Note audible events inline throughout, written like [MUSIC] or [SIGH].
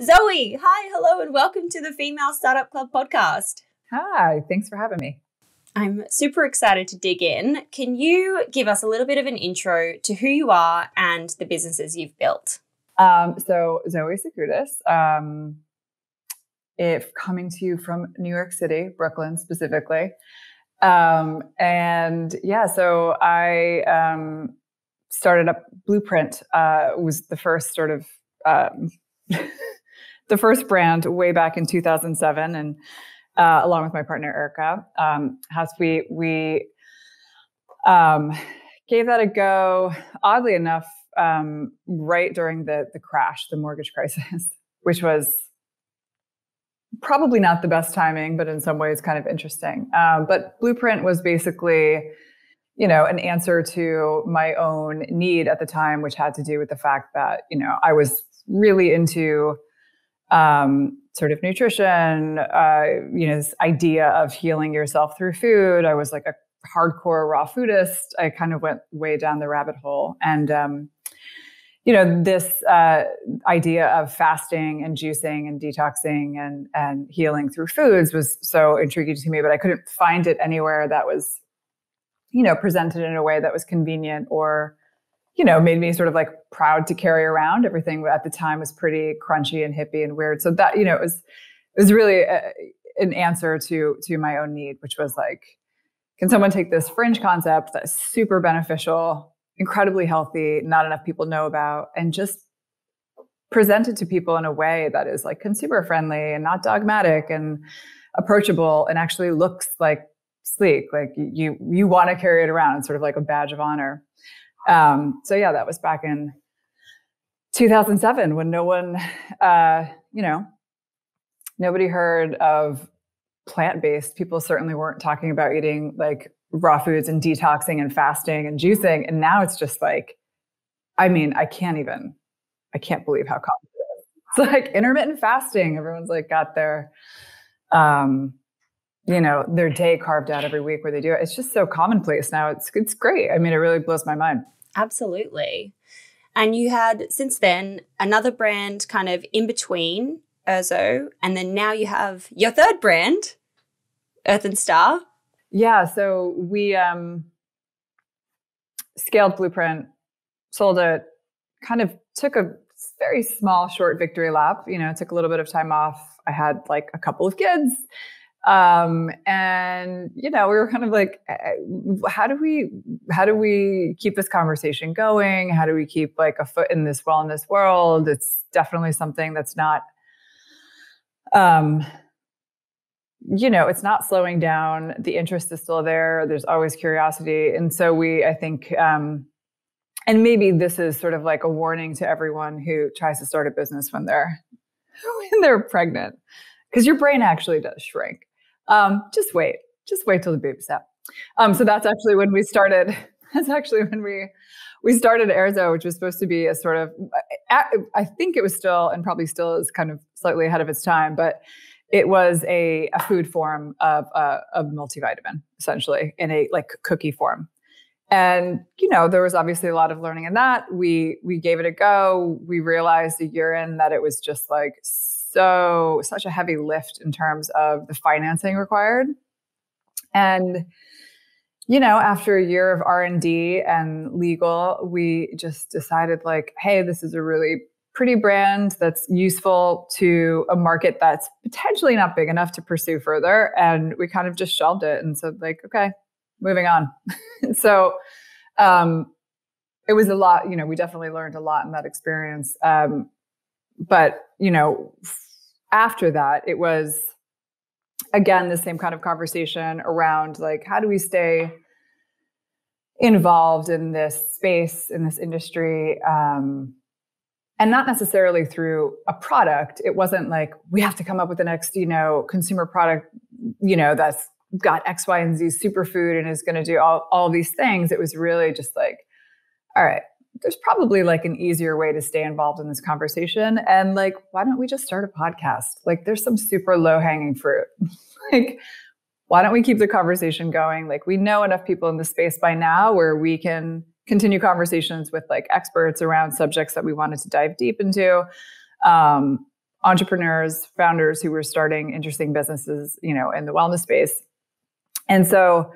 Zoe, hi, hello, and welcome to the Female Startup Club podcast. Hi, thanks for having me. I'm super excited to dig in. Can you give us a little bit of an intro to who you are and the businesses you've built? Um, so, Zoe Sakoutis, um, if coming to you from New York City, Brooklyn specifically. Um, and yeah, so I um, started up Blueprint, uh, was the first sort of um, [LAUGHS] the first brand way back in 2007, and uh, along with my partner Erica, um, has we we um, gave that a go. Oddly enough, um, right during the the crash, the mortgage crisis, [LAUGHS] which was probably not the best timing, but in some ways kind of interesting. Um, but Blueprint was basically you know, an answer to my own need at the time, which had to do with the fact that, you know, I was really into um, sort of nutrition, uh, you know, this idea of healing yourself through food. I was like a hardcore raw foodist. I kind of went way down the rabbit hole. And, um, you know, this uh, idea of fasting and juicing and detoxing and, and healing through foods was so intriguing to me, but I couldn't find it anywhere that was, you know, presented in a way that was convenient or you know, made me sort of like proud to carry around. Everything at the time was pretty crunchy and hippie and weird. So that, you know, it was, it was really a, an answer to, to my own need, which was like, can someone take this fringe concept that's super beneficial, incredibly healthy, not enough people know about, and just present it to people in a way that is like consumer friendly and not dogmatic and approachable and actually looks like sleek. Like you, you want to carry it around. It's sort of like a badge of honor. Um, so yeah, that was back in 2007 when no one, uh, you know, nobody heard of plant-based. People certainly weren't talking about eating like raw foods and detoxing and fasting and juicing. And now it's just like, I mean, I can't even, I can't believe how common it is. [LAUGHS] It's like intermittent fasting. Everyone's like got their, um, you know, their day carved out every week where they do it. It's just so commonplace now. It's it's great. I mean, it really blows my mind. Absolutely. And you had since then another brand kind of in between Urzo, and then now you have your third brand, Earth and Star. Yeah, so we um scaled Blueprint, sold it, kind of took a very small short victory lap, you know, took a little bit of time off. I had like a couple of kids um, and you know we were kind of like eh, eh, how do we how do we keep this conversation going? How do we keep like a foot in this wellness world? It's definitely something that's not um you know it's not slowing down. The interest is still there. There's always curiosity. And so we i think um and maybe this is sort of like a warning to everyone who tries to start a business when they're [LAUGHS] when they're pregnant. Because your brain actually does shrink um, just wait, just wait till the baby's out. Um, so that's actually when we started. [LAUGHS] That's actually when we we started Erzo, which was supposed to be a sort of. I think it was still, and probably still is, kind of slightly ahead of its time, but it was a, a food form of a multivitamin, essentially in a like cookie form. And you know, there was obviously a lot of learning in that. We we gave it a go. We realized a year in that it was just like so such a heavy lift in terms of the financing required. And you know after a year of r&d and legal we just decided like hey this is a really pretty brand that's useful to a market that's potentially not big enough to pursue further and we kind of just shelved it and said like okay moving on. [LAUGHS] So um, it was a lot you know we definitely learned a lot in that experience. Um, but you know after that it was again the same kind of conversation around like how do we stay involved in this space in this industry um, and not necessarily through a product. It wasn't like we have to come up with the next you know consumer product you know that's got x y and z superfood and is going to do all, all these things. It was really just like all right there's probably like an easier way to stay involved in this conversation. And like, why don't we just start a podcast? Like, there's some super low hanging fruit. [LAUGHS] like, why don't we keep the conversation going? Like, we know enough people in the space by now where we can continue conversations with like experts around subjects that we wanted to dive deep into um, entrepreneurs, founders who were starting interesting businesses, you know, in the wellness space. And so,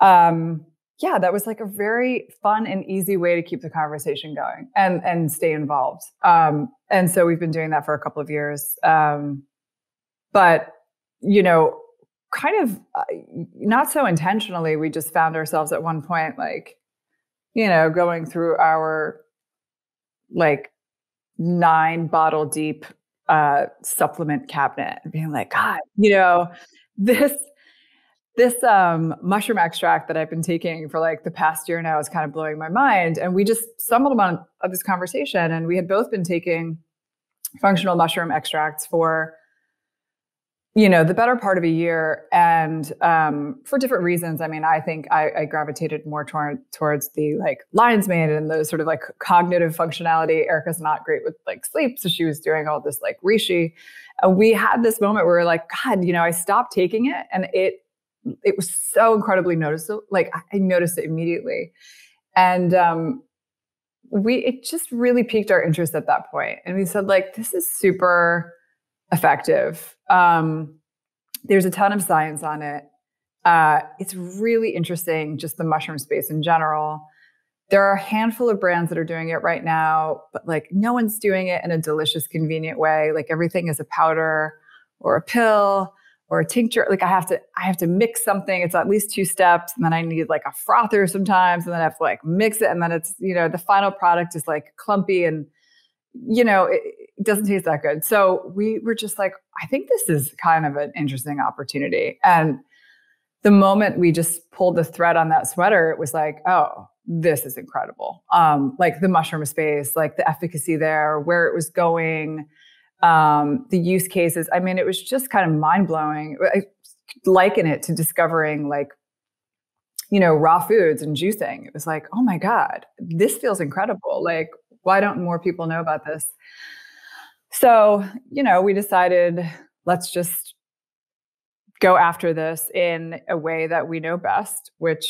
um, yeah, that was like a very fun and easy way to keep the conversation going and and stay involved. Um, and so we've been doing that for a couple of years. Um, but you know, kind of uh, not so intentionally, we just found ourselves at one point like, you know, going through our like nine bottle deep uh, supplement cabinet and being like, God, you know, this this um, mushroom extract that I've been taking for like the past year now is kind of blowing my mind. And we just stumbled upon this conversation, and we had both been taking functional mushroom extracts for you know the better part of a year and um, for different reasons i mean i think i, I gravitated more toward, towards the like lion's mane and the sort of like cognitive functionality erica's not great with like sleep so she was doing all this like reishi and we had this moment where we are like god you know i stopped taking it and it it was so incredibly noticeable like i noticed it immediately and um we it just really piqued our interest at that point. and we said like this is super effective. Um, there's a ton of science on it. Uh, it's really interesting, just the mushroom space in general. There are a handful of brands that are doing it right now, but like no one's doing it in a delicious, convenient way. Like everything is a powder or a pill or a tincture. Like I have to, I have to mix something. It's at least two steps, and then I need like a frother sometimes, and then I have to like mix it, and then it's you know the final product is like clumpy and you know, it, it doesn't taste that good. So we were just like, I think this is kind of an interesting opportunity. And the moment we just pulled the thread on that sweater, it was like, oh, this is incredible. Um, like the mushroom space, like the efficacy there, where it was going, um, the use cases. I mean, it was just kind of mind blowing. I liken it to discovering like, you know, raw foods and juicing. It was like, oh my God, this feels incredible. Like, why don't more people know about this? So, you know, we decided let's just go after this in a way that we know best, which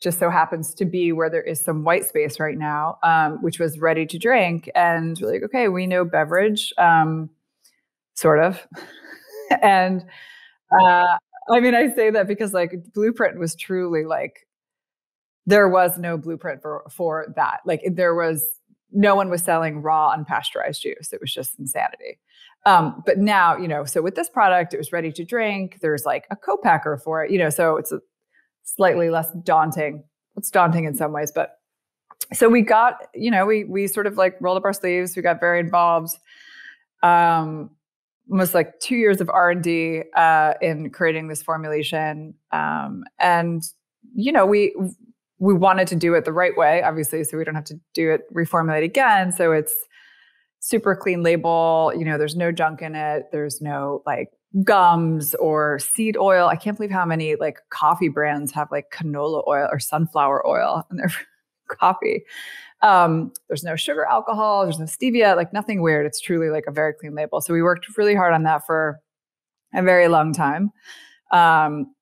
just so happens to be where there is some white space right now, um, which was ready to drink. And we're like, okay, we know beverage, um, sort of. [LAUGHS] and uh, I mean, I say that because like Blueprint was truly like, there was no blueprint for for that. Like there was no one was selling raw unpasteurized juice. It was just insanity. Um, but now, you know, so with this product, it was ready to drink. There's like a co-packer for it, you know, so it's a slightly less daunting. It's daunting in some ways, but so we got, you know, we we sort of like rolled up our sleeves. We got very involved. Um, almost like two years of R and D uh, in creating this formulation, um, and you know, we we wanted to do it the right way, obviously, so we don't have to do it reformulate again. So it's super clean label. You know, there's no junk in it. There's no like gums or seed oil. I can't believe how many like coffee brands have like canola oil or sunflower oil in their [LAUGHS] coffee. Um, there's no sugar alcohol. There's no stevia. Like nothing weird. It's truly like a very clean label. So we worked really hard on that for a very long time. Um,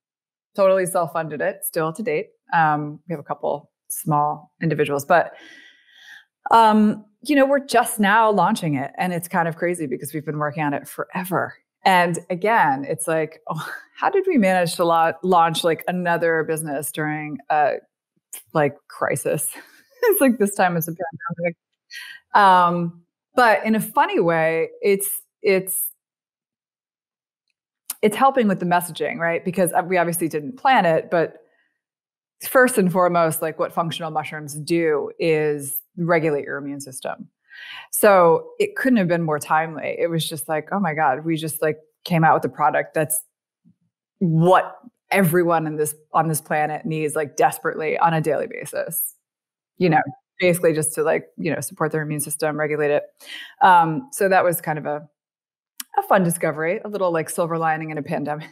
totally self funded it still to date. Um, we have a couple small individuals, but um, you know, we're just now launching it, and it's kind of crazy because we've been working on it forever. And again, it's like, [LAUGHS] oh, how did we manage to la- launch like another business during a like crisis? [LAUGHS] it's like this time is a pandemic. Um, but in a funny way, it's it's it's helping with the messaging, right? Because uh, we obviously didn't plan it, but first and foremost, like what functional mushrooms do is regulate your immune system. So it couldn't have been more timely. It was just like, oh my God, we just like came out with a product that's what everyone in this on this planet needs like desperately on a daily basis. You know, basically just to like, you know, support their immune system, regulate it. Um, so that was kind of a a fun discovery, a little like silver lining in a [LAUGHS] pandemic.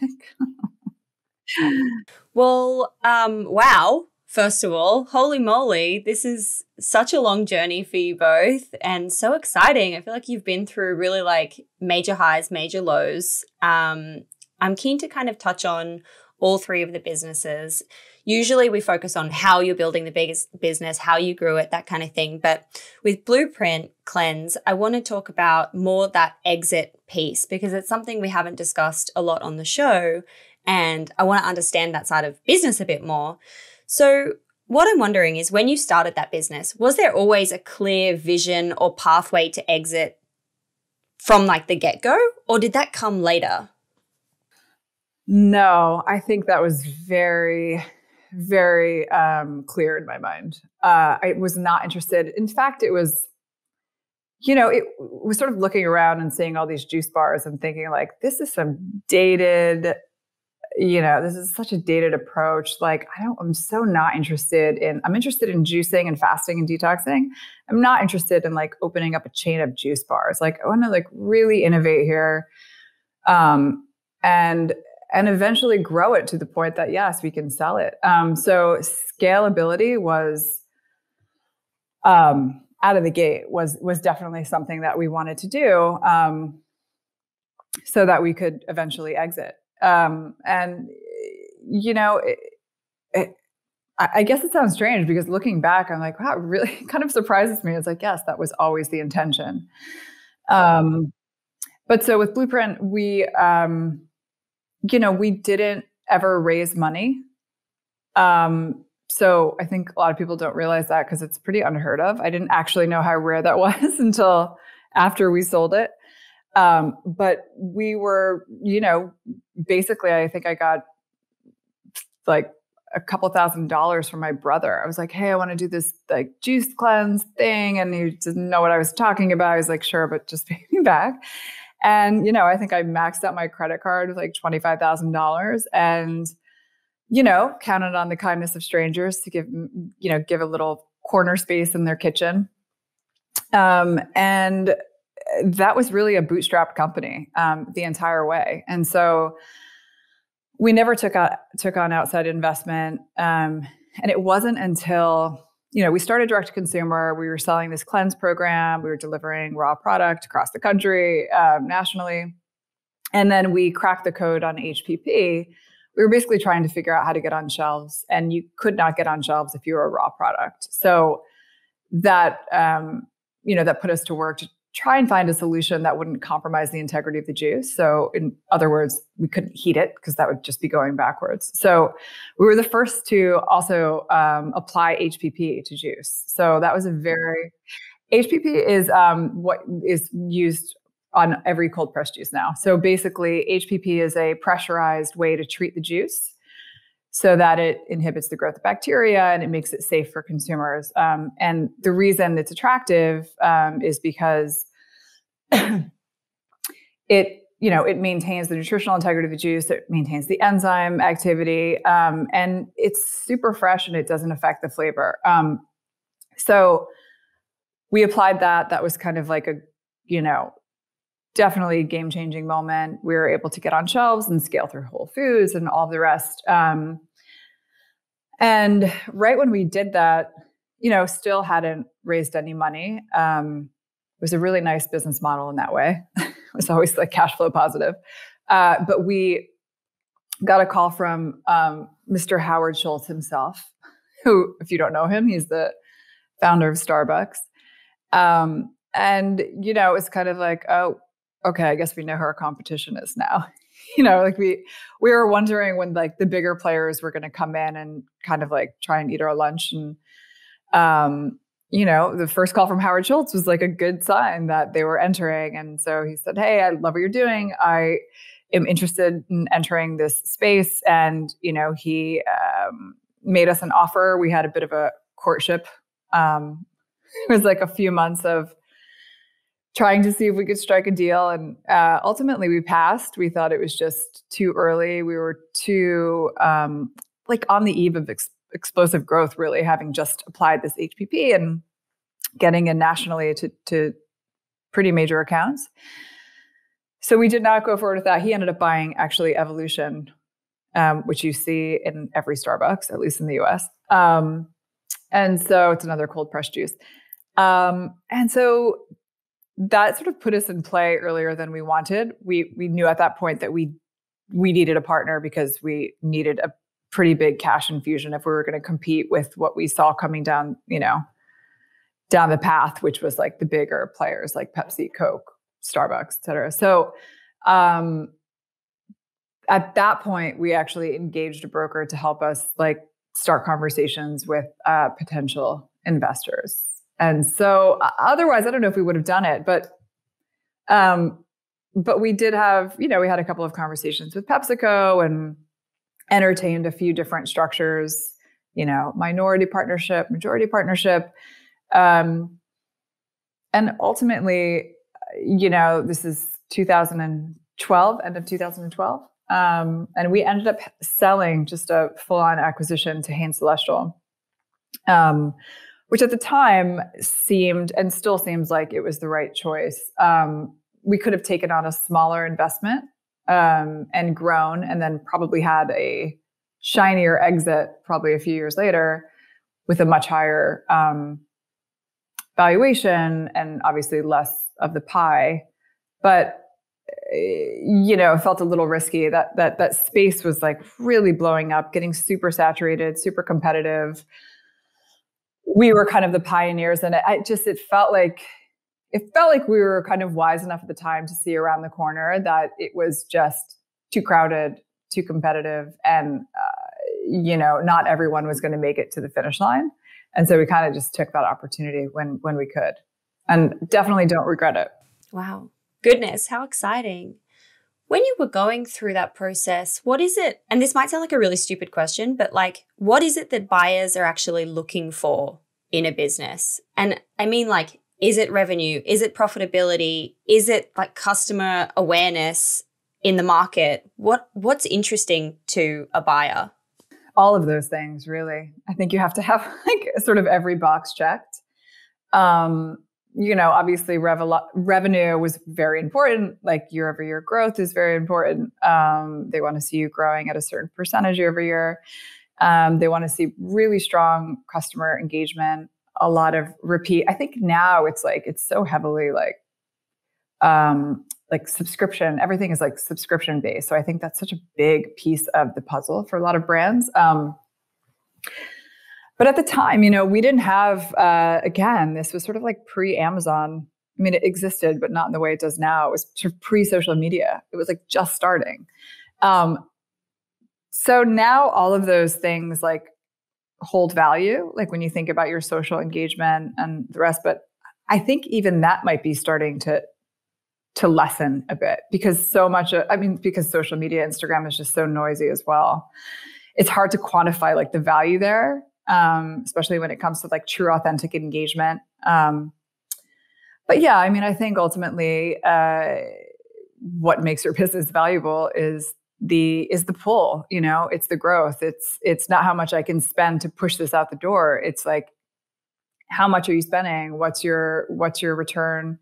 well, um, wow. First of all, holy moly, this is such a long journey for you both and so exciting. I feel like you've been through really like major highs, major lows. Um, I'm keen to kind of touch on all three of the businesses. usually we focus on how you're building the biggest business, how you grew it, that kind of thing. But with Blueprint Cleanse, I want to talk about more that exit piece because it's something we haven't discussed a lot on the show. And I want to understand that side of business a bit more. So, what I'm wondering is when you started that business, was there always a clear vision or pathway to exit from like the get go, or did that come later? No, I think that was very, very um, clear in my mind. Uh, I was not interested. In fact, it was, you know, it was sort of looking around and seeing all these juice bars and thinking, like, this is some dated, you know, this is such a dated approach. Like, I don't, I'm so not interested in, I'm interested in juicing and fasting and detoxing. I'm not interested in like opening up a chain of juice bars. Like, I want to like really innovate here. Um, and and eventually grow it to the point that yes, we can sell it. Um, so scalability was um, out of the gate was was definitely something that we wanted to do um, so that we could eventually exit. Um, and you know, it, it, I guess it sounds strange because looking back, I'm like, wow, [LAUGHS] it really kind of surprises me. It's like, yes, that was always the intention. Um, but so with Blueprint, we um, you know, we didn't ever raise money. Um, so I think a lot of people don't realize that because it's pretty unheard of. I didn't actually know how rare that [LAUGHS] was until after we sold it. Um, but we were, you know, basically, I think I got like a couple thousand dollars from my brother. I was like, hey, I want to do this like juice cleanse thing. And he didn't know what I was talking about. I was like, sure, but just [LAUGHS] pay me back. And, you know, I think I maxed out my credit card with like $25,000 and, you know, counted on the kindness of strangers to give, you know, give a little corner space in their kitchen. Um, and that was really a bootstrap company um, the entire way. And so we never took out, took on outside investment. Um, and it wasn't until you know, we started direct to consumer. We were selling this cleanse program. We were delivering raw product across the country, um, nationally. And then we cracked the code on HPP. We were basically trying to figure out how to get on shelves, and you could not get on shelves if you were a raw product. So that um, you know that put us to work to try and find a solution that wouldn't compromise the integrity of the juice. So, in other words, we couldn't heat it because that would just be going backwards. So, we were the first to also um, apply HPP to juice. So, that was a very HPP is um, what is used on every cold press juice now. So, basically, HPP is a pressurized way to treat the juice so that it inhibits the growth of bacteria and it makes it safe for consumers. Um, and the reason it's attractive um, is because [CLEARS THROAT] it you know it maintains the nutritional integrity of the juice it maintains the enzyme activity um, and it's super fresh and it doesn't affect the flavor um, so we applied that that was kind of like a you know definitely a game changing moment. We were able to get on shelves and scale through Whole Foods and all the rest. Um, and right when we did that, you know, still hadn't raised any money. Um, it was a really nice business model in that way. [LAUGHS] it was always like cash flow positive. Uh, but we got a call from um, Mr. Howard Schultz himself, who, if you don't know him, he's the founder of Starbucks. Um, and you know, it's kind of like, oh, okay, I guess we know who our competition is now. [LAUGHS] you know, like we we were wondering when like the bigger players were going to come in and kind of like try and eat our lunch and um you know, the first call from Howard Schultz was like a good sign that they were entering. And so he said, Hey, I love what you're doing. I am interested in entering this space. And, you know, he um, made us an offer. We had a bit of a courtship. Um, [LAUGHS] it was like a few months of trying to see if we could strike a deal. And uh, ultimately, we passed. We thought it was just too early. We were too um, like on the eve of ex- explosive growth, really, having just applied this HPP and getting in nationally to, to pretty major accounts. So we did not go forward with that. He ended up buying actually Evolution, um, which you see in every Starbucks, at least in the US. Um, and so it's another cold press juice. Um, and so that sort of put us in play earlier than we wanted. We we knew at that point that we we needed a partner because we needed a pretty big cash infusion if we were going to compete with what we saw coming down, you know, down the path, which was like the bigger players like Pepsi, Coke, Starbucks, et cetera. So um, at that point, we actually engaged a broker to help us like start conversations with uh, potential investors. And so otherwise, I don't know if we would have done it, but um, but we did have, you know, we had a couple of conversations with PepsiCo and entertained a few different structures, you know, minority partnership, majority partnership. Um, and ultimately, you know, this is 2012, end of 2012. Um, and we ended up selling just a full on acquisition to Hain Celestial, um, which at the time seemed and still seems like it was the right choice. Um, we could have taken on a smaller investment um, and grown, and then probably had a shinier exit probably a few years later with a much higher um, valuation and obviously less of the pie. But eh, you know, felt a little risky. That that that space was like really blowing up, getting super saturated, super competitive. We were kind of the pioneers, and it, I just it felt like it felt like we were kind of wise enough at the time to see around the corner that it was just too crowded, too competitive, and uh, you know, not everyone was going to make it to the finish line. And so we kind of just took that opportunity when when we could, and definitely don't regret it. Wow, goodness, how exciting! When you were going through that process, what is it? And this might sound like a really stupid question, but like, what is it that buyers are actually looking for in a business? And I mean, like, is it revenue? Is it profitability? Is it like customer awareness in the market? What what's interesting to a buyer? All of those things, really. I think you have to have [LAUGHS] like sort of every box checked. Um, you know, obviously revenue was very important. Like year over year growth is very important. Um, they want to see you growing at a certain percentage year over year. Um, they want to see really strong customer engagement a lot of repeat. I think now it's like it's so heavily like um like subscription. Everything is like subscription based. So I think that's such a big piece of the puzzle for a lot of brands. Um but at the time, you know, we didn't have uh again, this was sort of like pre-Amazon. I mean, it existed, but not in the way it does now. It was sort of pre-social media. It was like just starting. Um so now all of those things like hold value, like when you think about your social engagement and the rest. But I think even that might be starting to to lessen a bit because so much I mean, because social media, Instagram is just so noisy as well. It's hard to quantify like the value there, um, especially when it comes to like true authentic engagement. Um, but yeah, I mean, I think ultimately uh, what makes your business valuable is the is the pull you know? It's the growth. It's it's not how much i can spend to push this out the door. It's like how much are you spending? What's your what's your return?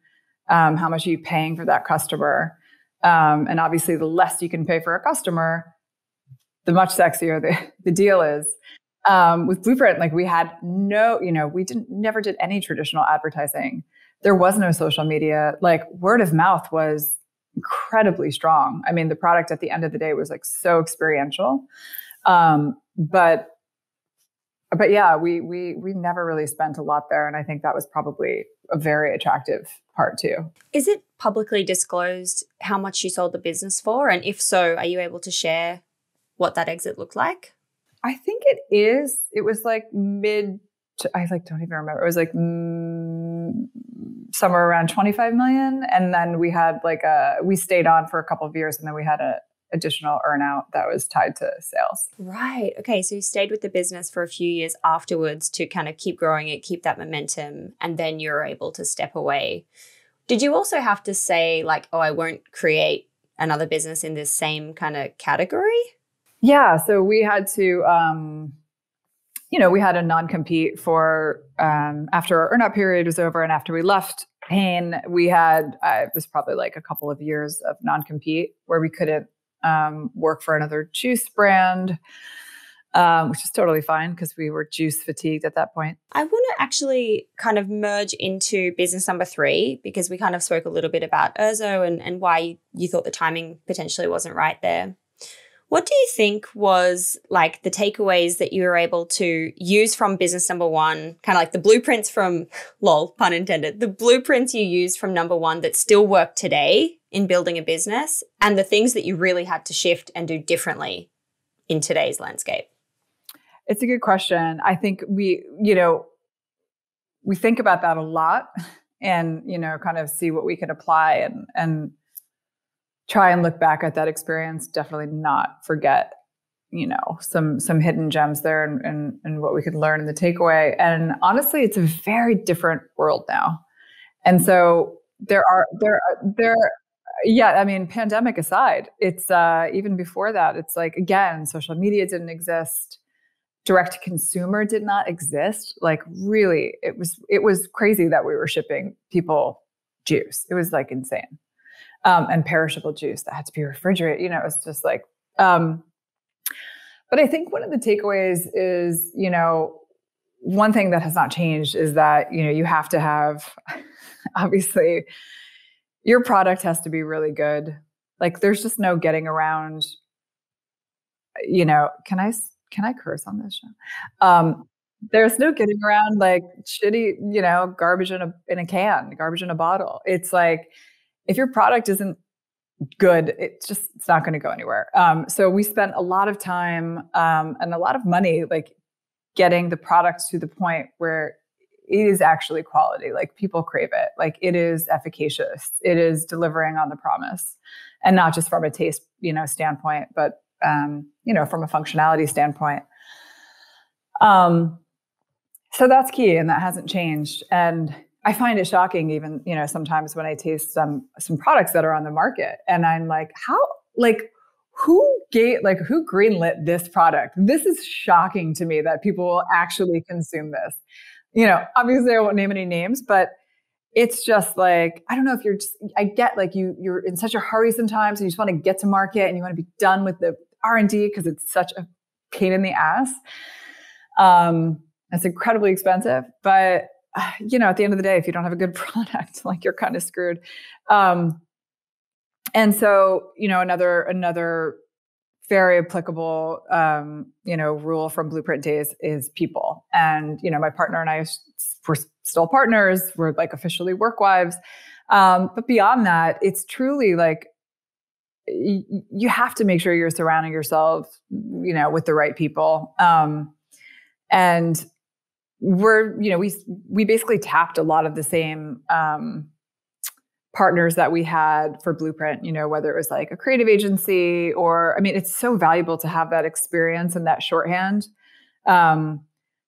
Um, how much are you paying for that customer? Um, and obviously the less you can pay for a customer the much sexier the, [LAUGHS] the deal is um, with blueprint like we had no you know we didn't never did any traditional advertising there was no social media like word of mouth was incredibly strong. I mean, the product at the end of the day was like so experiential. Um, but but yeah, we we we never really spent a lot there, and I think that was probably a very attractive part too. Is it publicly disclosed how much you sold the business for, and if so, are you able to share what that exit looked like? I think it is. It was like mid. I like don't even remember. It was like mm, somewhere around 25 million. And then we had like a, we stayed on for a couple of years and then we had a additional earnout that was tied to sales. Right. Okay. So you stayed with the business for a few years afterwards to kind of keep growing it, keep that momentum, and then you're able to step away. Did you also have to say, like, oh, I won't create another business in this same kind of category? Yeah. So we had to, um, you know, we had a non compete for um, after our earnout period was over and after we left Hain, we had, uh, it was probably like a couple of years of non compete where we couldn't um, work for another juice brand. Um, which is totally fine because we were juice fatigued at that point. I want to actually kind of merge into business number three because we kind of spoke a little bit about Urso and, and why you thought the timing potentially wasn't right there. What do you think was like the takeaways that you were able to use from business number one, kind of like the blueprints from [LAUGHS] lol, pun intended, the blueprints you used from number one that still work today in building a business and the things that you really had to shift and do differently in today's landscape? It's a good question. I think we, you know, we think about that a lot [LAUGHS] and, you know, kind of see what we can apply and and try and look back at that experience, definitely not forget, you know, some some hidden gems there and and, and what we could learn in the takeaway. And honestly, it's a very different world now. And so there are there there yeah, I mean, pandemic aside, it's uh, even before that, it's like again, social media didn't exist, direct to consumer did not exist. Like really, it was it was crazy that we were shipping people juice. It was like insane, um, and perishable juice that had to be refrigerated. You know, it was just like. Um, but I think one of the takeaways is, you know, one thing that has not changed is that you know you have to have [LAUGHS] obviously your product has to be really good. Like there's just no getting around. You know, can I can I curse on this show? Um, there's no getting around like shitty, you know, garbage in a in a can, garbage in a bottle. It's like if your product isn't good, it's just it's not going to go anywhere. Um, so we spent a lot of time um, and a lot of money like getting the product to the point where it is actually quality. Like people crave it. Like it is efficacious. It is delivering on the promise, and not just from a taste, you know, standpoint, but um, you know, from a functionality standpoint. Um, so that's key, and that hasn't changed. And I find it shocking, even you know, sometimes when I taste some some products that are on the market, and I'm like, how like who gave like who greenlit this product? This is shocking to me that people will actually consume this you know, obviously I won't name any names, but it's just like I don't know if you're just I get like you you're in such a hurry sometimes and you just want to get to market and you want to be done with the R&D because it's such a pain in the ass. Um it's incredibly expensive, but [SIGHS] you know, at the end of the day if you don't have a good [LAUGHS] product, like you're kind of screwed. Um and so, you know, another another very applicable um, you know rule from blueprint days is people. And you know my partner and i we're still partners. We're like officially work wives. Um, but beyond that it's truly like y- you have to make sure you're surrounding yourself you know with the right people. Um, and we're you know we we basically tapped a lot of the same um, partners that we had for Blueprint, you know, whether it was like a creative agency or, I mean, it's so valuable to have that experience and that shorthand. Um,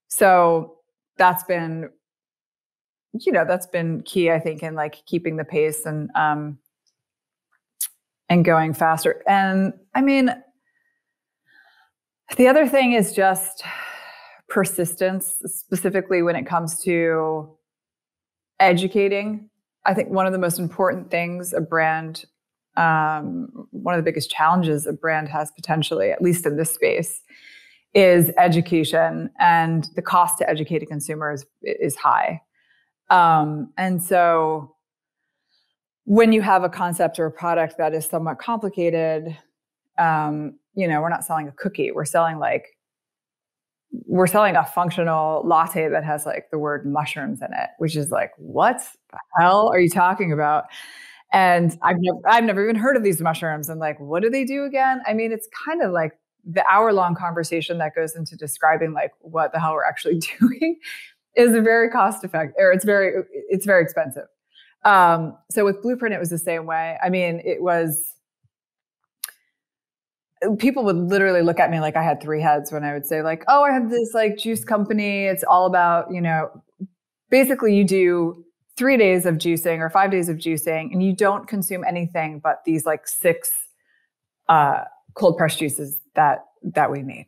so that's been, you know, that's been key, I think, in like keeping the pace and, um, and going faster. And I mean, the other thing is just persistence, specifically when it comes to educating I think one of the most important things a brand, um, one of the biggest challenges a brand has potentially, at least in this space, is education, and the cost to educate a consumer is, is high. Um, and so, when you have a concept or a product that is somewhat complicated, um, you know, we're not selling a cookie; we're selling like we're selling a functional latte that has like the word mushrooms in it, which is like, what the hell are you talking about? And I've never, I've never even heard of these mushrooms. And like, what do they do again? I mean, it's kind of like the hour long conversation that goes into describing like what the hell we're actually [LAUGHS] doing is a very cost effective, or it's very, it's very expensive. Um, so with Blueprint, it was the same way. I mean, it was people would literally look at me like I had three heads when I would say like, "Oh, I have this like juice company. It's all about, you know, basically you do 3 days of juicing or 5 days of juicing and you don't consume anything but these like six uh cold pressed juices that that we made.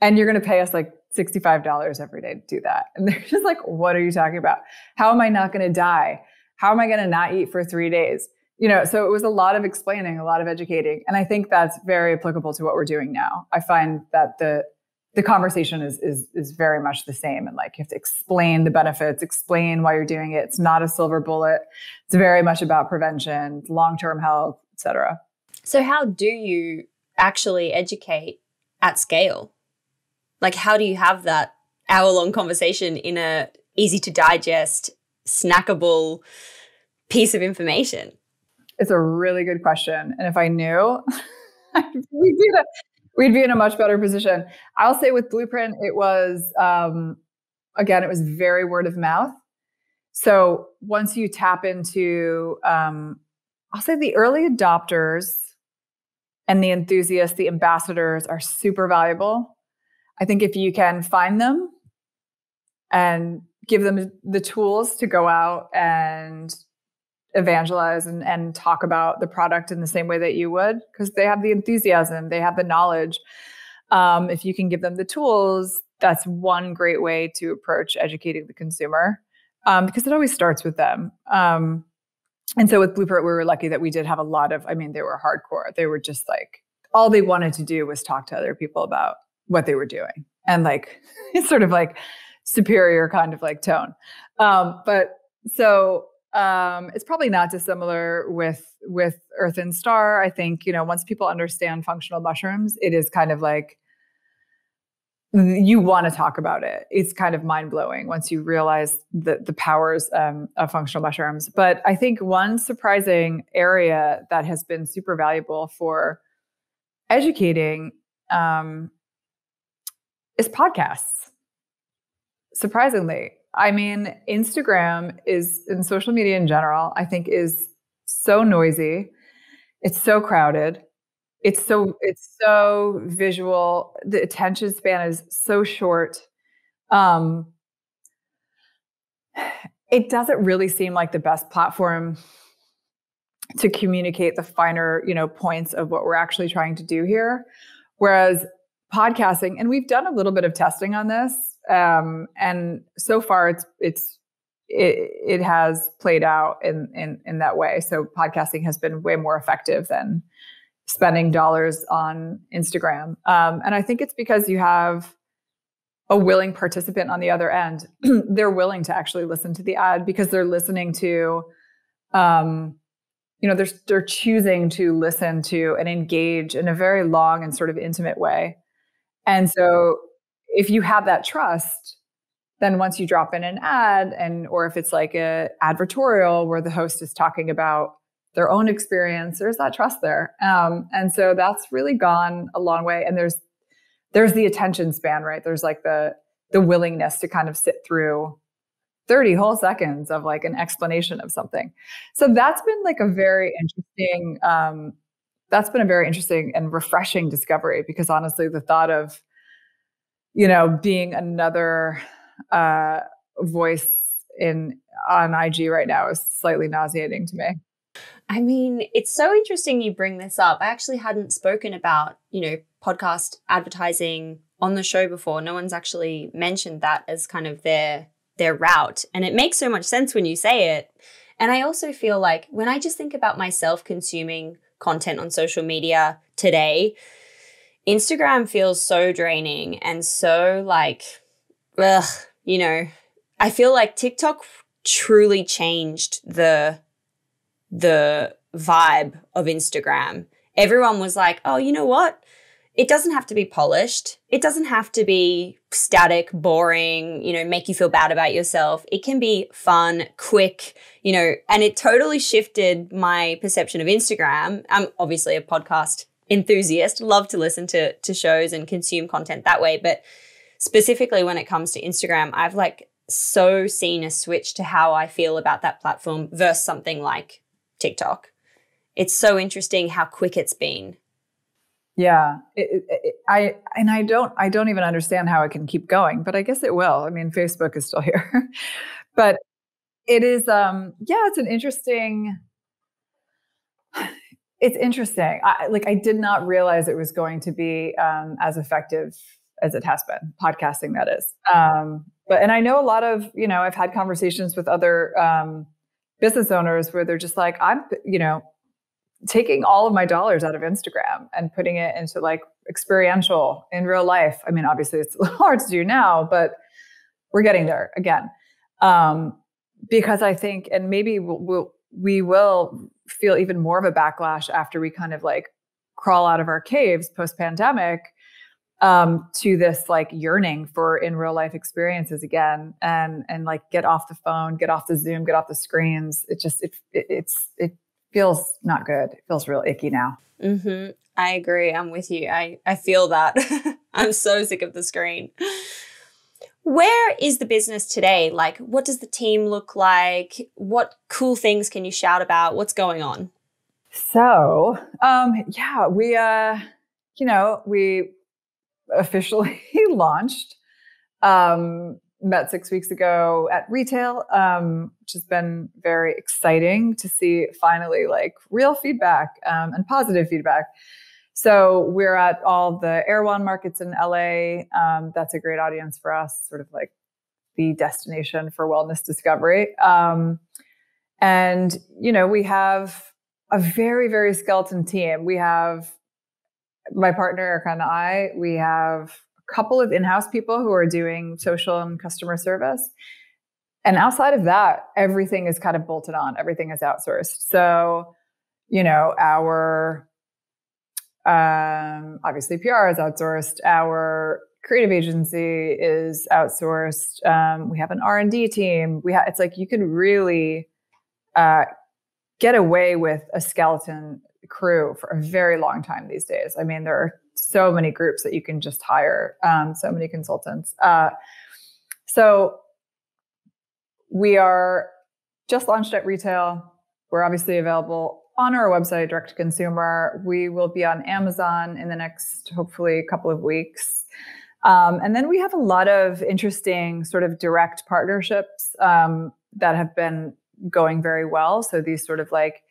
And you're going to pay us like $65 every day to do that." And they're just like, "What are you talking about? How am I not going to die? How am I going to not eat for 3 days?" You know, so it was a lot of explaining, a lot of educating. And I think that's very applicable to what we're doing now. I find that the the conversation is is is very much the same and like you have to explain the benefits, explain why you're doing it. It's not a silver bullet. It's very much about prevention, long-term health, etc. So how do you actually educate at scale? Like, how do you have that hour long conversation in a easy to digest, snackable piece of information? It's a really good question. And if I knew, [LAUGHS] we'd, be a, we'd be in a much better position. I'll say with Blueprint, it was, um, again, it was very word of mouth. So once you tap into, um, I'll say the early adopters and the enthusiasts, the ambassadors are super valuable. I think if you can find them and give them the tools to go out and evangelize and, and talk about the product in the same way that you would, because they have the enthusiasm, they have the knowledge. Um, if you can give them the tools, that's one great way to approach educating the consumer um, because it always starts with them. Um, and so with Blueprint, we were lucky that we did have a lot of, I mean, they were hardcore. They were just like, all they wanted to do was talk to other people about what they were doing and like, it's [LAUGHS] sort of like superior kind of like tone. Um, but so um, it's probably not dissimilar with with Earth and Star. I think you know once people understand functional mushrooms, it is kind of like you want to talk about it. It's kind of mind blowing once you realize the the powers um, of functional mushrooms. But I think one surprising area that has been super valuable for educating um, is podcasts. Surprisingly, I mean, Instagram is, and social media in general, I think is so noisy. It's so crowded. It's so it's so visual. The attention span is so short. Um it doesn't really seem like the best platform to communicate the finer you know points of what we're actually trying to do here. Whereas podcasting and we've done a little bit of testing on this um and so far it's it's it, it has played out in, in in that way so podcasting has been way more effective than spending dollars on Instagram. Um, and I think it's because you have a willing participant on the other end. [CLEARS THROAT] they're willing to actually listen to the ad because they're listening to, um, you know, they're, they're choosing to listen to and engage in a very long and sort of intimate way. And so if you have that trust, then once you drop in an ad and or if it's like a advertorial where the host is talking about their own experience, there's that trust there. Um, and so that's really gone a long way. And there's there's the attention span, right? There's like the the willingness to kind of sit through 30 whole seconds of like an explanation of something. So that's been like a very interesting um, that's been a very interesting and refreshing discovery because honestly the thought of you know being another uh, voice in on IG right now is slightly nauseating to me. I mean, it's so interesting you bring this up. I actually hadn't spoken about, you know, podcast advertising on the show before. No one's actually mentioned that as kind of their their route. And it makes so much sense when you say it. And I also feel like when I just think about myself consuming content on social media today, Instagram feels so draining and so like ugh, you know, I feel like TikTok truly changed the the vibe of Instagram. Everyone was like, oh, you know what? It doesn't have to be polished. It doesn't have to be static, boring, you know, make you feel bad about yourself. It can be fun, quick, you know, and it totally shifted my perception of Instagram. I'm obviously a podcast enthusiast, love to listen to, to shows and consume content that way. But specifically when it comes to Instagram, I've like so seen a switch to how I feel about that platform versus something like TikTok. It's so interesting how quick it's been. Yeah, it, it, I and I don't I don't even understand how it can keep going, but I guess it will. I mean, Facebook is still [LAUGHS] here, but it is. Um, yeah, it's an interesting. It's interesting. I, like I did not realize it was going to be um, as effective as it has been. Podcasting, that is. Um, but and I know a lot of you know I've had conversations with other um, business owners where they're just like, I'm, you know, taking all of my dollars out of Instagram and putting it into like experiential in real life. I mean, obviously it's [LAUGHS] hard to do now, but we're getting there again. Um, because I think, and maybe we'll, we'll we will feel even more of a backlash after we kind of like crawl out of our caves post pandemic um, to this like yearning for in real life experiences again and and like get off the phone get off the zoom get off the screens. It just it, it it's it feels not good. It feels real icky now. Mm-hmm. i agree. I'm with you. I i feel that. [LAUGHS] I'm so sick of the screen where is the business today? Like what does the team look like? What cool things can you shout about? What's going on? So um yeah we uh you know we officially [LAUGHS] launched um, about six weeks ago at retail, um, which has been very exciting to see finally like real feedback um, and positive feedback. So we're at all the Erewhon markets in LA. Um, that's a great audience for us, sort of like the destination for wellness discovery. Um, and you know, we have a very very skeleton team. We have my partner Erica and I, we have a couple of in-house people who are doing social and customer service. And outside of that, everything is kind of bolted on. Everything is outsourced. So, you know, our um, obviously PR is outsourced. Our creative agency is outsourced. Um, we have an R and D team. We have. It's like you can really uh, get away with a skeleton crew for a very long time these days. I mean, there are so many groups that you can just hire, um, so many consultants. Uh, so we are just launched at retail. We're obviously available on our website, direct to consumer. We will be on Amazon in the next, hopefully, couple of weeks. Um, and then we have a lot of interesting sort of direct partnerships um, that have been going very well. So these sort of like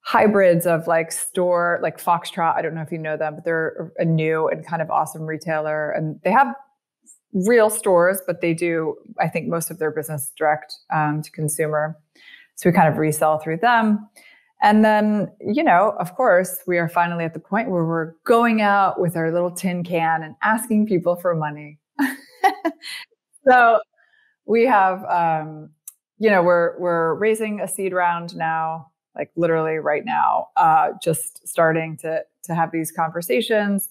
hybrids of like store like Foxtrot. I don't know if you know them, but they're a new and kind of awesome retailer, and they have real stores, but they do I think most of their business direct um, to consumer. So we kind of resell through them. And then, you know, of course, we are finally at the point where we're going out with our little tin can and asking people for money. [LAUGHS] so we have, um, you know, we're we're raising a seed round now like literally right now, uh, just starting to to have these conversations.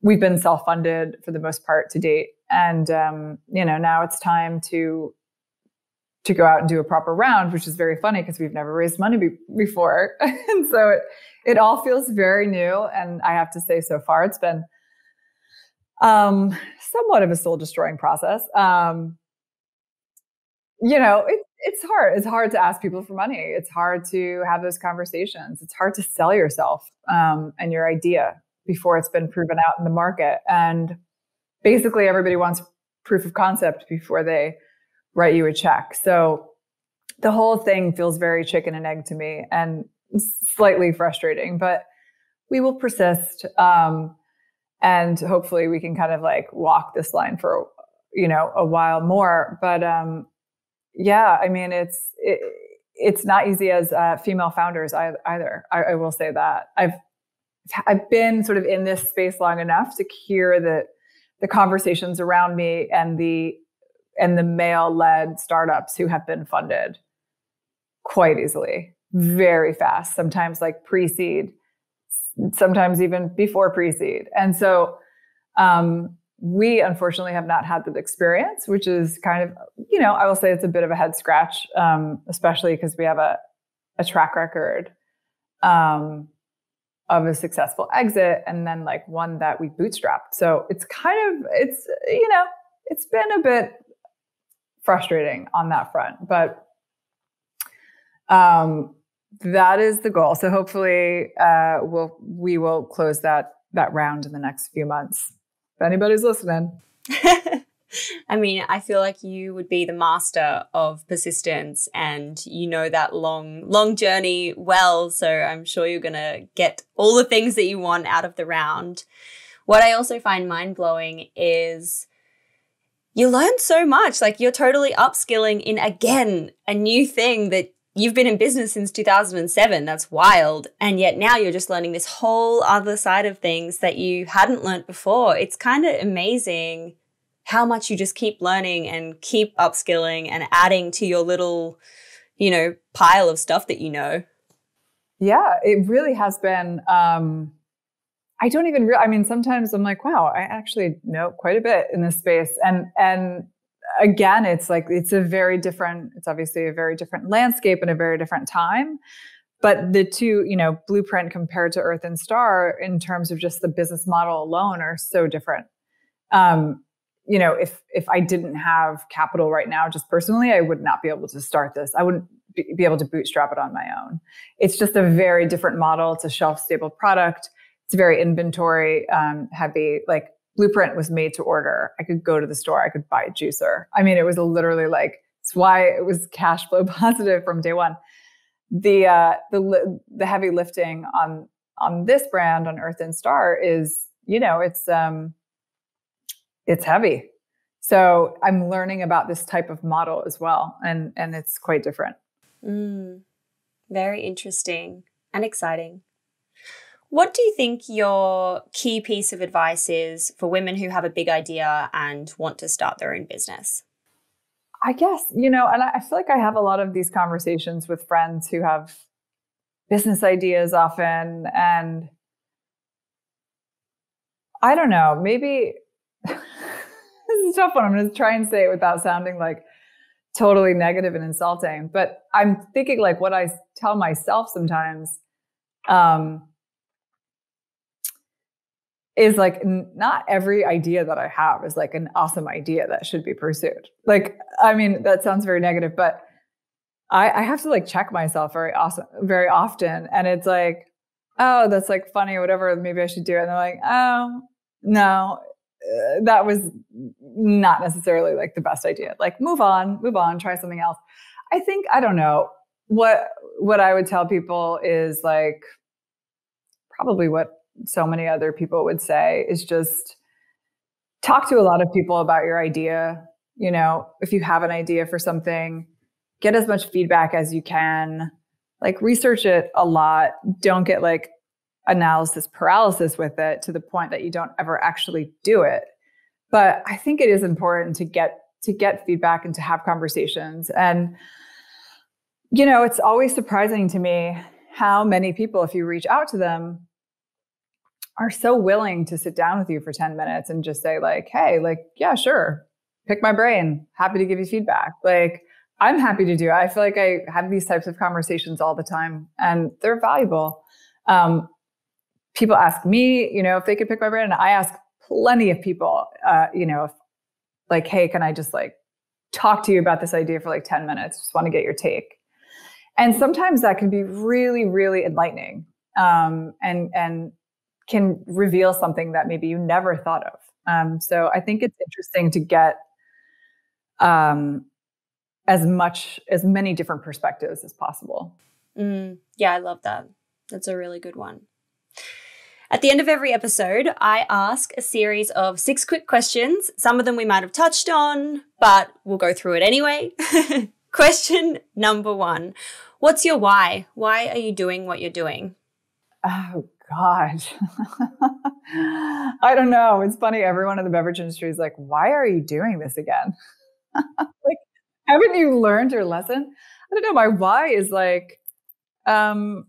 We've been self funded for the most part to date, and um, you know now it's time to to go out and do a proper round, which is very funny because we've never raised money be- before, [LAUGHS] and so it it all feels very new. And I have to say, so far it's been um, somewhat of a soul destroying process. Um, you know, it, it's hard. It's hard to ask people for money. It's hard to have those conversations. It's hard to sell yourself um, and your idea before it's been proven out in the market. And basically, everybody wants proof of concept before they write you a check. So the whole thing feels very chicken and egg to me and slightly frustrating, but we will persist. Um, and hopefully we can kind of like walk this line for, you know, a while more. But, um, yeah, I mean, it's it, it's not easy as uh, female founders either. I, I, will say that I've I've been sort of in this space long enough to hear that the conversations around me and the and the male led startups who have been funded quite easily, very fast. Sometimes like pre seed, sometimes even before pre seed, and so. Um, we unfortunately have not had that experience, which is kind of, you know, I will say it's a bit of a head scratch, um, especially because we have a, a track record um, of a successful exit and then like one that we bootstrapped. So it's kind of, it's, you know, it's been a bit frustrating on that front, but um, that is the goal. So hopefully uh, we'll, we will close that, that round in the next few months if anybody's listening. [LAUGHS] I mean, I feel like you would be the master of persistence and you know that long, long journey well. So I'm sure you're going to get all the things that you want out of the round. What I also find mind blowing is you learn so much. Like you're totally upskilling in again a new thing that you've been in business since 2007. That's wild. And yet now you're just learning this whole other side of things that you hadn't learned before. It's kind of amazing how much you just keep learning and keep upskilling and adding to your little, you know, pile of stuff that you know. Yeah, it really has been. Um, I don't even. Re- I mean, sometimes I'm like, wow, I actually know quite a bit in this space, and and again, it's like it's a very different. It's obviously a very different landscape and a very different time. But the two, you know, Blueprint compared to Earth and Star in terms of just the business model alone are so different. Um, you know, if if I didn't have capital right now, just personally, I would not be able to start this. I wouldn't be able to bootstrap it on my own. It's just a very different model. It's a shelf stable product. It's very inventory um, heavy. Like Blueprint was made to order. I could go to the store. I could buy a juicer. I mean, it was literally like it's why it was cash flow [LAUGHS] positive from day one. The uh, the the heavy lifting on on this brand on Earth and Star is you know it's um it's heavy. So I'm learning about this type of model as well, and and it's quite different. Mm, very interesting and exciting. What do you think your key piece of advice is for women who have a big idea and want to start their own business? I guess, you know, and I feel like I have a lot of these conversations with friends who have business ideas often. And I don't know, maybe [LAUGHS] this is a tough one. I'm going to try and say it without sounding like totally negative and insulting. But I'm thinking like what I tell myself sometimes um, is like n- not every idea that I have is like an awesome idea that should be pursued. Like, I mean, that sounds very negative, but I, I have to like check myself very awesome, very often. And it's like, oh, that's like funny or whatever. Maybe I should do it. And they're like, oh, no, uh, that was not necessarily like the best idea. Like move on, move on, try something else. I think I don't know what what I would tell people is like probably what so many other people would say is just talk to a lot of people about your idea. You know, if you have an idea for something, get as much feedback as you can. Like research it a lot. Don't get like analysis paralysis with it to the point that you don't ever actually do it. But I think it is important to get to get feedback and to have conversations. And you know, it's always surprising to me how many people, if you reach out to them, are so willing to sit down with you for 10 minutes and just say, like, hey, like, yeah, sure, pick my brain. Happy to give you feedback. Like, I'm happy to do it. I feel like I have these types of conversations all the time and they're valuable. Um, people ask me, you know, if they could pick my brain, and I ask plenty of people, uh, you know, if, like, hey, can I just like talk to you about this idea for like 10 minutes? Just want to get your take. And sometimes that can be really, really enlightening um, and, and can reveal something that maybe you never thought of. Um, so I think it's interesting to get um, as much, as many different perspectives as possible. Mm, yeah, I love that. That's a really good one. At the end of every episode, I ask a series of six quick questions. Some of them we might have touched on, but we'll go through it anyway. [LAUGHS] Question number one What's your why? Why are you doing what you're doing? Oh, God. [LAUGHS] I don't know. It's funny. Everyone in the beverage industry is like, why are you doing this again? [LAUGHS] like, haven't you learned your lesson? I don't know. My why is like, um,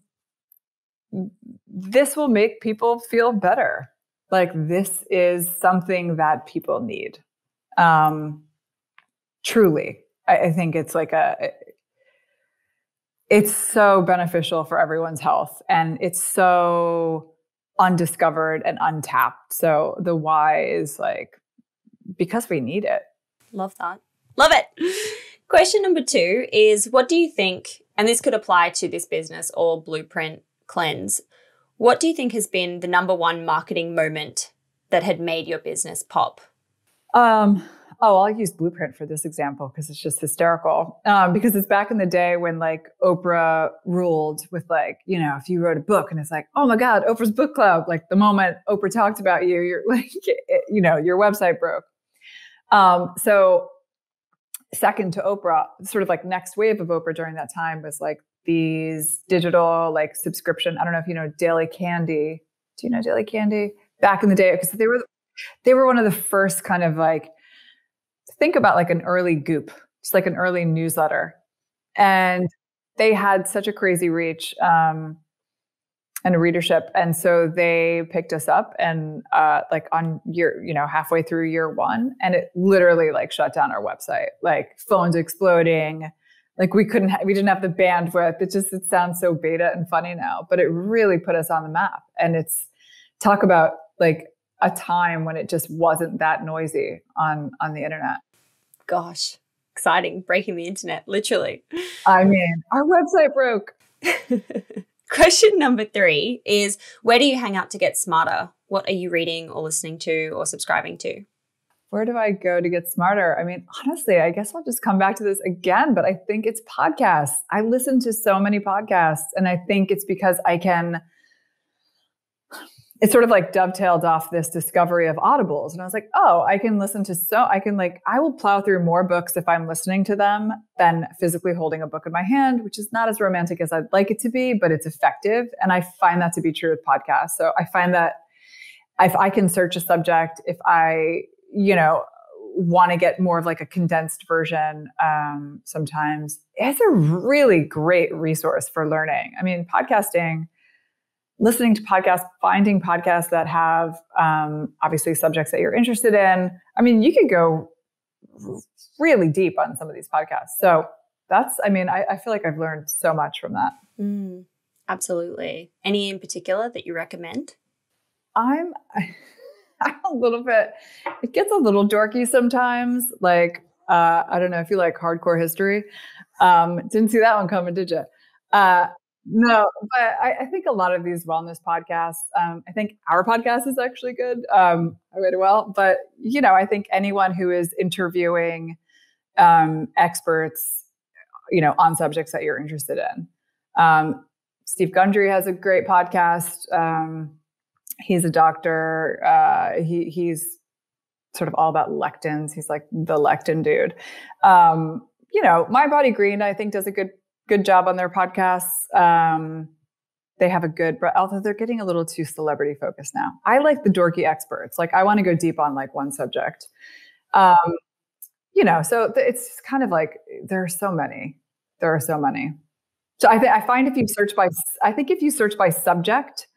this will make people feel better. Like this is something that people need. Um, truly, I, I think it's like a. It's so beneficial for everyone's health, and it's so undiscovered and untapped. So the why is like because we need it. Love that. Love it. Question number two is what do you think, and this could apply to this business or blueprint cleanse, what do you think has been the number one marketing moment that had made your business pop? Um, oh, I'll use Blueprint for this example because it's just hysterical. Um, because it's back in the day when like Oprah ruled with like, you know, if you wrote a book and it's like, oh my God, Oprah's book club. Like the moment Oprah talked about you, you're [LAUGHS] like, you know, your website broke. Um, so second to Oprah, sort of like next wave of Oprah during that time was like these digital like subscription. I don't know if you know Daily Candy. Do you know Daily Candy? Back in the day, because they were they were one of the first kind of like think about like an early goop, just like an early newsletter, and they had such a crazy reach. Um, and a readership. And so they picked us up and uh, like on year, you know, halfway through year one, and it literally like shut down our website, like phones exploding. Like we couldn't, ha- we didn't have the bandwidth. It just, it sounds so beta and funny now, but it really put us on the map. And it's talk about like a time when it just wasn't that noisy on on the internet. Gosh, exciting! Breaking the internet, literally. I mean, our website broke. [LAUGHS] Question number three is Where do you hang out to get smarter? What are you reading or listening to or subscribing to? Where do I go to get smarter? I mean, honestly, I guess I'll just come back to this again, but I think it's podcasts. I listen to so many podcasts, and I think it's because I can it sort of like dovetailed off this discovery of audibles. And i was like oh i can listen to so i can like i will plow through more books if i'm listening to them than physically holding a book in my hand which is not as romantic as i'd like it to be but it's effective. And i find that to be true with podcasts. So i find that if i can search a subject if i you know want to get more of like a condensed version um, sometimes it's a really great resource for learning. I mean podcasting listening to podcasts, finding podcasts that have um, obviously subjects that you're interested in. I mean, you could go really deep on some of these podcasts. So that's, I mean, I, I feel like I've learned so much from that. Mm, absolutely. Any in particular that you recommend? I'm, [LAUGHS] I'm a little bit, it gets a little dorky sometimes. Like, uh, I don't know if you like hardcore history. Um, didn't see that one coming, did you? Uh, no, but I, I, think a lot of these wellness podcasts, um, I think our podcast is actually good. Um, I read it well, but you know, I think anyone who is interviewing um, experts, you know, on subjects that you're interested in. Um, Steve Gundry has a great podcast. Um, he's a doctor. Uh, he he's sort of all about lectins. He's like the lectin dude. Um, you know, mindbodygreen, I think, does a good good job on their podcasts. Um, they have a good, but although they're getting a little too celebrity focused now. I like the dorky experts. Like I want to go deep on like one subject. Um, you know, so it's kind of like there are so many. There are so many. So I think I find if you search by, I think if you search by subject,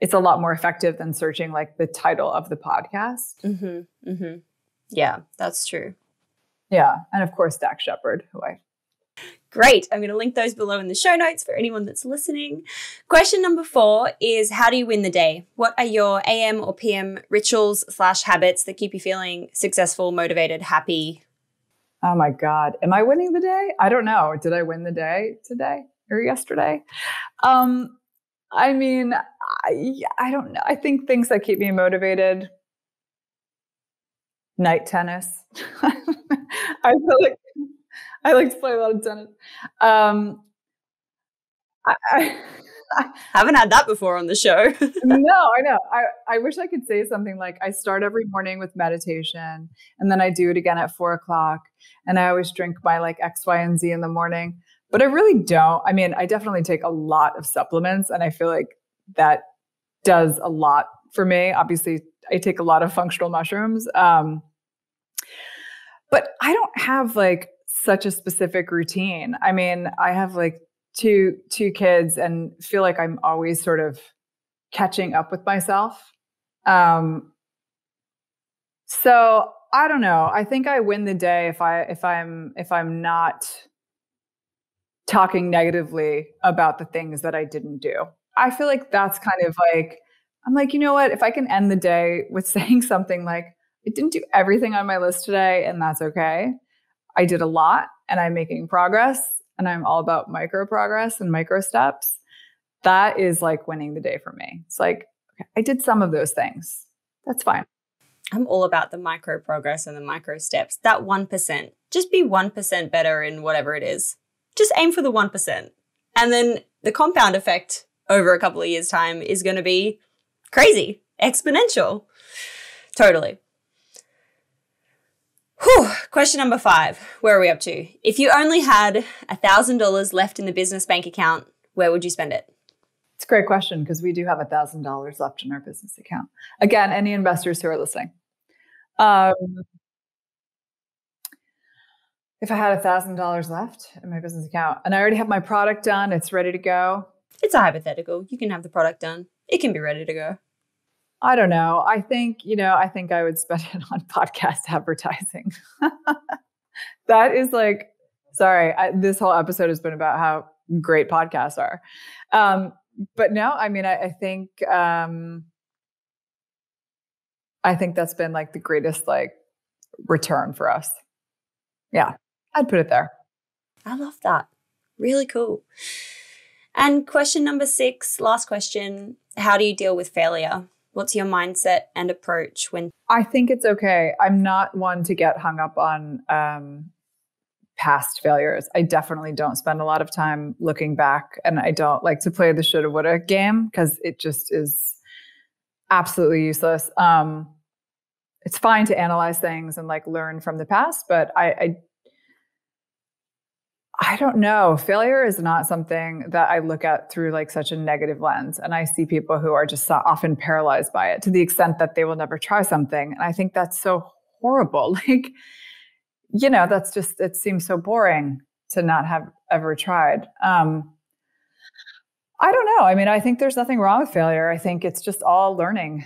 it's a lot more effective than searching like the title of the podcast. Mm-hmm, mm-hmm. Yeah, that's true. Yeah, and of course Dax Shepard, who I Great. I'm going to link those below in the show notes for anyone that's listening. Question number four is How do you win the day? What are your AM or PM rituals slash habits that keep you feeling successful, motivated, happy? Oh my God. Am I winning the day? I don't know. Did I win the day today or yesterday? Um, I mean, I, I don't know. I think things that keep me motivated night tennis. [LAUGHS] I feel like [LAUGHS] I like to play a lot of tennis. Um, I, I, [LAUGHS] I, haven't had that before on the show. [LAUGHS] no, I know. I, I wish I could say something like I start every morning with meditation and then I do it again at four o'clock. And I always drink my like X, Y, and Z in the morning. But I really don't. I mean, I definitely take a lot of supplements and I feel like that does a lot for me. Obviously, I take a lot of functional mushrooms. Um, but I don't have like such a specific routine. I mean, I have like two two kids and feel like I'm always sort of catching up with myself. Um so I don't know. I think I win the day if I if I'm if I'm not talking negatively about the things that I didn't do. I feel like that's kind of like I'm like, you know what? If I can end the day with [LAUGHS] saying something like I didn't do everything on my list today and that's okay. I did a lot and I'm making progress and I'm all about micro progress and micro steps. That is like winning the day for me. It's like, okay, I did some of those things. That's fine. I'm all about the micro progress and the micro steps. That 1%. Just be 1% better in whatever it is. Just aim for the 1%. And then the compound effect over a couple of years' time is going to be crazy, exponential. Totally. Whew. Question number five. Where are we up to? If you only had $1,000 left in the business bank account, where would you spend it? It's a great question because we do have $1,000 left in our business account. Again, any investors who are listening. Um, if I had $1,000 left in my business account and I already have my product done, it's ready to go. It's a hypothetical. You can have the product done. It can be ready to go. I don't know. I think, you know, I think I would spend it on podcast [LAUGHS] advertising. that is like, sorry, I, this whole episode has been about how great podcasts are. Um, but no, I mean, I, I think, um, I think that's been like the greatest like return for us. Yeah, I'd put it there. I love that. Really cool. And question number six, last question How do you deal with failure? What's your mindset and approach when? I think it's okay. I'm not one to get hung up on um, past failures. I definitely don't spend a lot of time looking back, and I don't like to play the shoulda woulda game because it just is absolutely useless. Um, it's fine to analyze things and like learn from the past, but I, I I don't know. Failure is not something that I look at through like such a negative lens. And I see people who are just often paralyzed by it to the extent that they will never try something. And I think that's so horrible. [LAUGHS] Like, you know, that's just, it seems so boring to not have ever tried. Um, I don't know. I mean, I think there's nothing wrong with failure. I think it's just all learning.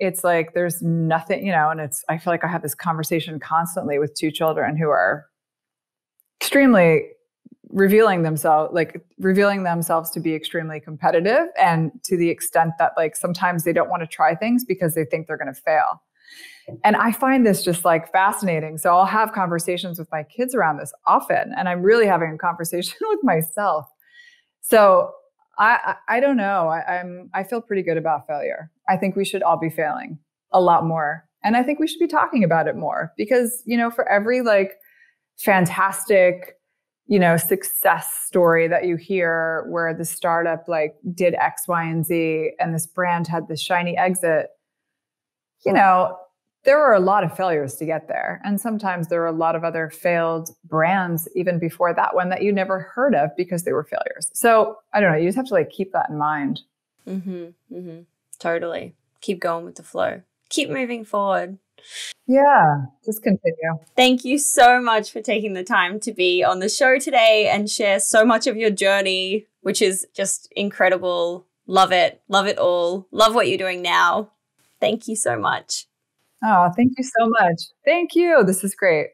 It's like there's nothing, you know, and it's, I feel like I have this conversation constantly with two children who are extremely revealing themselves like revealing themselves to be extremely competitive and to the extent that like sometimes they don't want to try things because they think they're going to fail. And i find this just like fascinating. So i'll have conversations with my kids around this often and i'm really having a conversation [LAUGHS] with myself. So i i don't know. I, i'm i feel pretty good about failure. I think we should all be failing a lot more and i think we should be talking about it more because you know for every like fantastic you know success story that you hear where the startup like did x y and z and this brand had this shiny exit you know there were a lot of failures to get there. And sometimes there were a lot of other failed brands even before that one that you never heard of because they were failures. So i don't know you just have to like keep that in mind. Mm-hmm, mm-hmm. totally. Keep going with the flow. Keep moving forward yeah, just continue. Thank you so much for taking the time to be on the show today and share so much of your journey, which is just incredible. Love it. Love it all. Love what you're doing now. Thank you so much. Oh, thank you so much. Thank you. This is great.